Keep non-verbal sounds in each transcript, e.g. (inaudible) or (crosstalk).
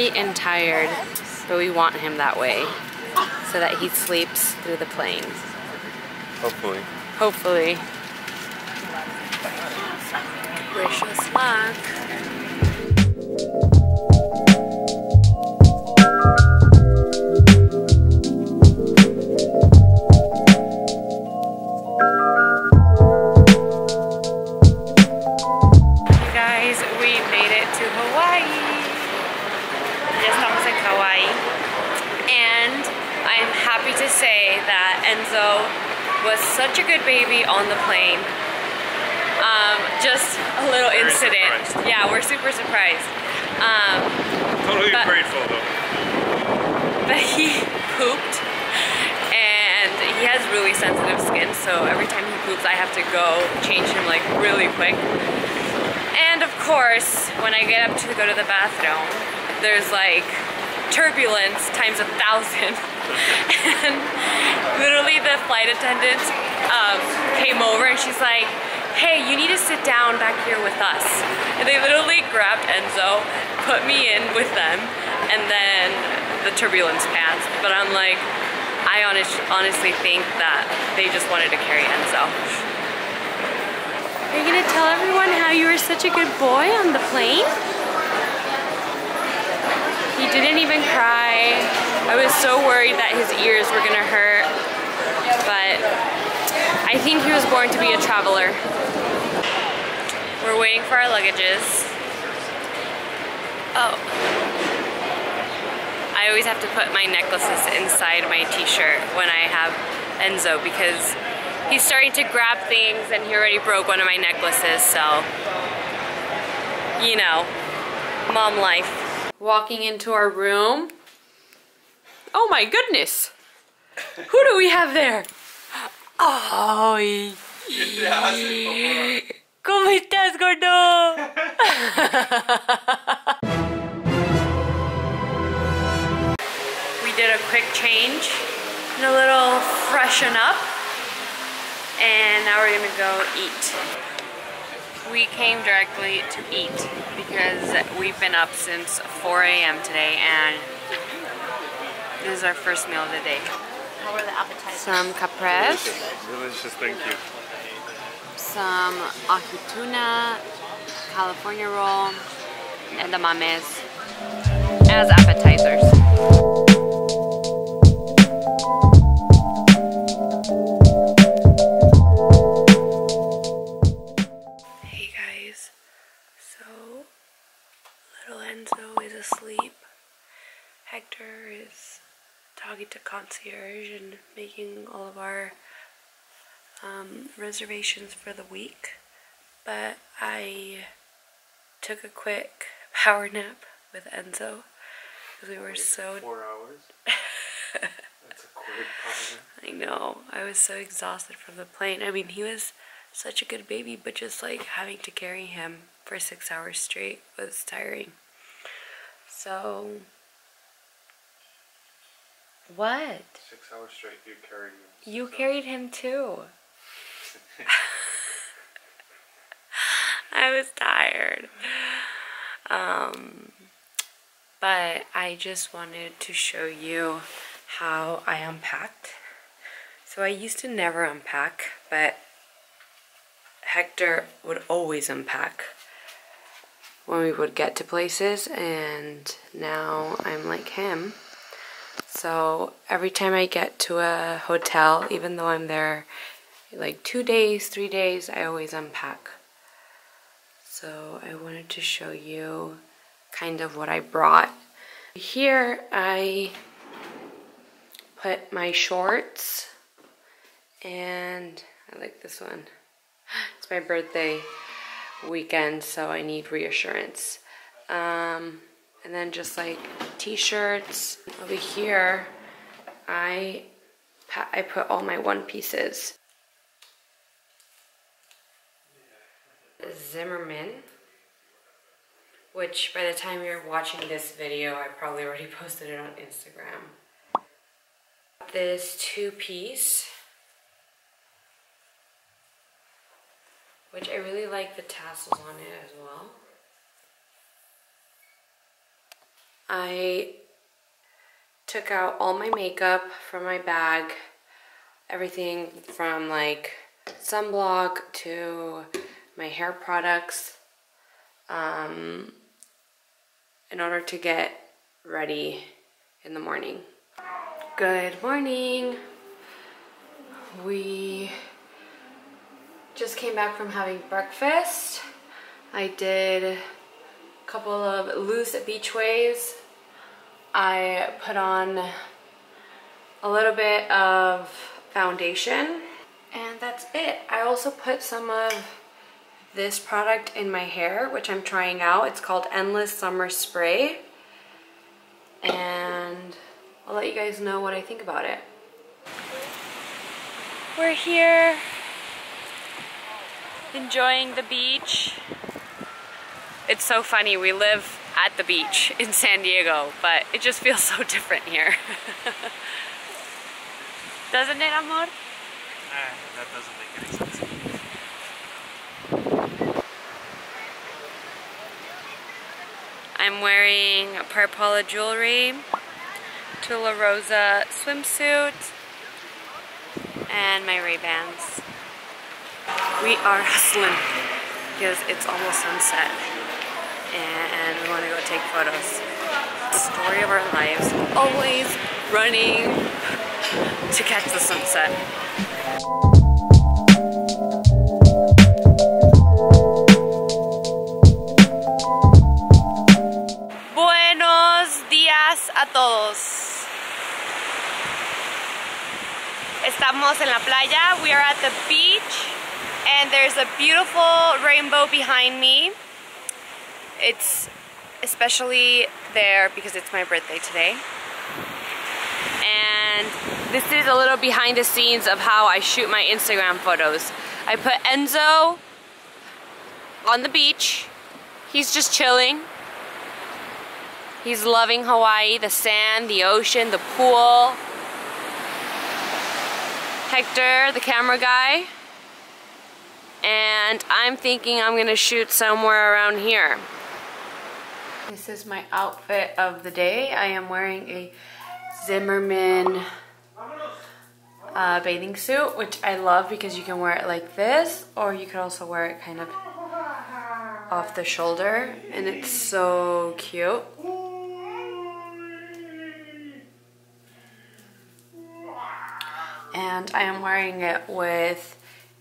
hungry and tired, but we want him that way so that he sleeps through the plane. Hopefully. Hopefully. Wish us luck. And I'm happy to say that Enzo was such a good baby on the plane. Um, just a little Very incident. surprised. Yeah, we're super surprised. Um, Totally But- grateful though. but he pooped and he has really sensitive skin so every time he poops I have to go change him like really quick and of course when I get up to go to the bathroom there's like turbulence times a thousand. (laughs) And literally the flight attendant um, came over and she's like hey you need to sit down back here with us. And they literally grabbed Enzo put me in with them and then the turbulence passed. But I'm like I honest, honestly think that they just wanted to carry Enzo. Are you gonna tell everyone how you were such a good boy on the plane? Didn't even cry. I was so worried that his ears were gonna hurt, but I think he was born to be a traveler. We're waiting for our luggages. Oh. I always have to put my necklaces inside my t-shirt when I have Enzo because he's starting to grab things and he already broke one of my necklaces, so you know, mom life. Walking into our room. Oh my goodness! Who do we have there? Ay. ¿Cómo estás, gordo? (laughs) we did a quick change and a little freshen up. And now we're gonna go eat. We came directly to eat because we've been up since 4 a.m. today and this is our first meal of the day. How were the appetizers? Some caprese, Delicious, thank you. some ahi tuna, California roll, and the mames as appetizers. Um, reservations for the week. But I took a quick power nap with Enzo because we were so. Four hours. (laughs) That's a quick power. I know. I was so exhausted from the plane. I mean, he was such a good baby, but just like having to carry him for six hours straight was tiring. So. What? Six hours straight you carried him. You carried him too. (laughs) I was tired. Um, but I just wanted to show you how I unpacked. So I used to never unpack, but Hector would always unpack when we would get to places, and now I'm like him. So every time I get to a hotel, even though I'm there like two days, three days, I always unpack. So I wanted to show you kind of what I brought. Here I put my shorts and I like this one. (gasps) It's my birthday weekend, so I need reassurance. Um, and then just like t-shirts. Over here, I I put all my one pieces. Zimmermann, which by the time you're watching this video, I probably already (laughs) posted it on Instagram. This two piece, which I really like the tassels on it as well. I took out all my makeup from my bag, everything from like sunblock to my hair products um, in order to get ready in the morning. Good morning. We just came back from having breakfast. I did a couple of loose beach waves. I put on a little bit of foundation and that's it. I also put some of this product in my hair, which I'm trying out. It's called Endless Summer Spray. And I'll let you guys know what I think about it. We're here enjoying the beach. It's so funny, we live at the beach in San Diego, but it just feels (laughs) so different here. (laughs) Doesn't it, amor? Nah, that doesn't make any sense. I'm wearing Parpala jewelry, Tularosa swimsuit, and my Ray-Bans. We are hustling because it's almost sunset and we want to go take photos. The story of our lives, always running to catch the sunset. Todos. Estamos en la playa. We are at the beach and there's a beautiful rainbow behind me. It's especially there because it's my birthday today. And this is a little behind the scenes of how I shoot my Instagram photos. I put Enzo on the beach. He's just chilling. He's loving Hawaii, the sand, the ocean, the pool. Hector, the camera guy. And I'm thinking I'm gonna shoot somewhere around here. This is my outfit of the day. I am wearing a Zimmermann uh, bathing suit, which I love because you can wear it like this, or you could also wear it kind of off the shoulder, and it's so cute. And I am wearing it with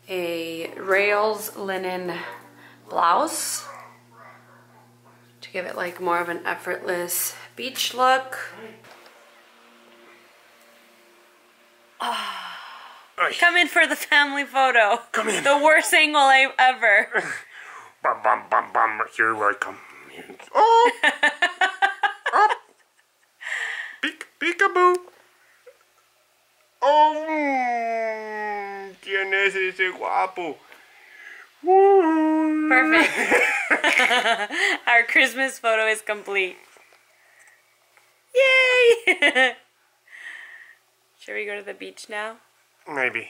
a Rails linen blouse to give it like more of an effortless beach look. Ah. Come in for the family photo. Come in. The worst angle I ever. (laughs) Bum, bum, bum, bum. Here I come. Oh! (laughs) Up! Peek, peekaboo! Oh! ¿Quién es ese guapo? Perfect. (laughs) Our Christmas photo is complete. Yay! (laughs) Should we go to the beach now? Maybe.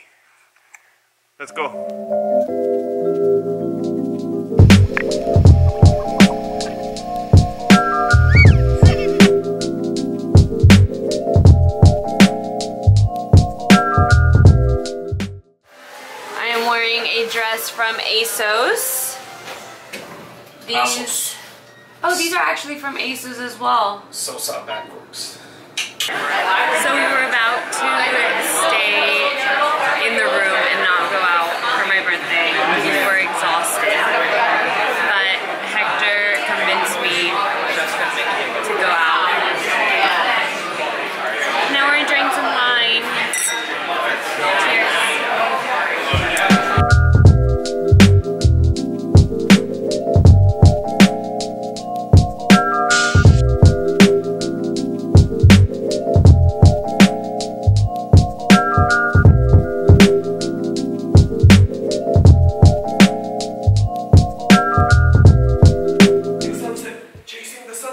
Let's go. A dress from ASOS. These. ASOS. Oh, these are actually from ASOS as well. Sosa backwards. So we were about to stay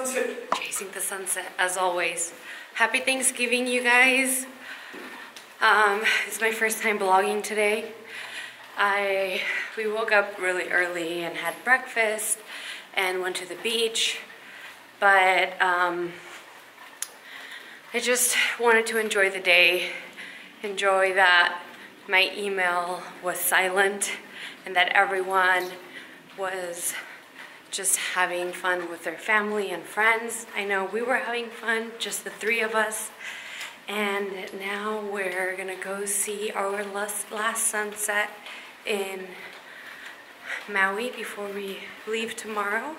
sunset. Chasing the sunset, as always. Happy Thanksgiving, you guys. Um, it's my first time vlogging today. I we woke up really early and had breakfast and went to the beach, but um, I just wanted to enjoy the day, enjoy that my email was silent and that everyone was just having fun with their family and friends. I know we were having fun, just the three of us. And now we're gonna go see our last, sunset in Maui before we leave tomorrow.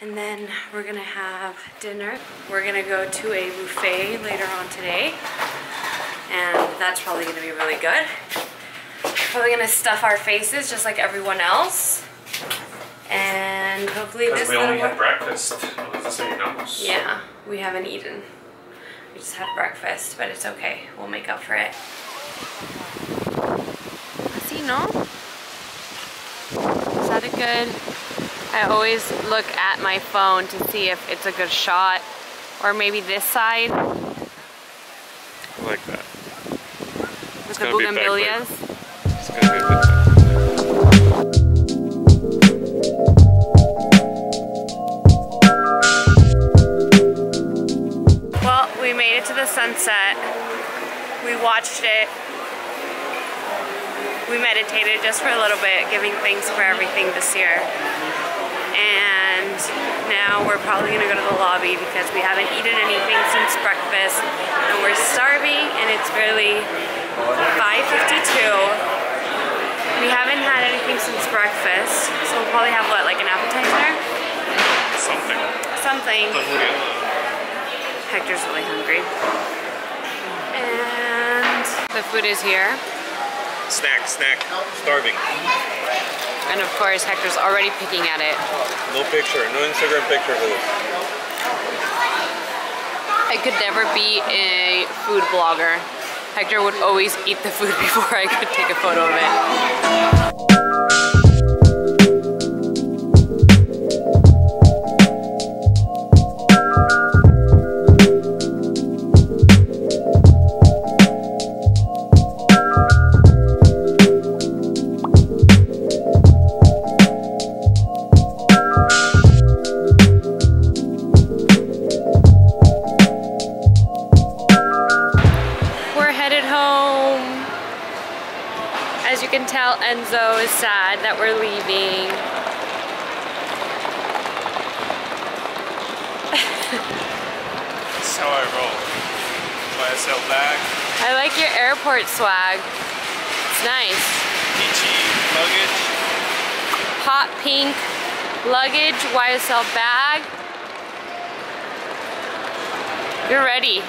And then we're gonna have dinner. We're gonna go to a buffet later on today. And that's probably gonna be really good. Probably gonna stuff our faces just like everyone else. And hopefully this Because we only little had breakfast. What does it yeah, we haven't eaten. We just had breakfast, but it's okay. We'll make up for it. Así, no? Is that a good? I always look at my phone to see if it's a good shot. Or maybe this side I like that. with the gonna be bougainvilleas. Sunset. We watched it. We meditated just for a little bit, giving thanks for everything this year. And now we're probably gonna go to the lobby because we haven't eaten anything since breakfast and we're starving and it's really 5.52. We haven't had anything since breakfast, so we'll probably have what, like an appetizer? Something. Something. Hector's really hungry. And the food is here. Snack, snack. Starving. And of course, Hector's already picking at it. No picture. No Instagram picture for this. I could never be a food blogger. Hector would always eat the food (laughs) before I could take a photo of it. Bag, I like your airport swag. It's nice. peachy luggage. Hot pink luggage, YSL bag. You're ready.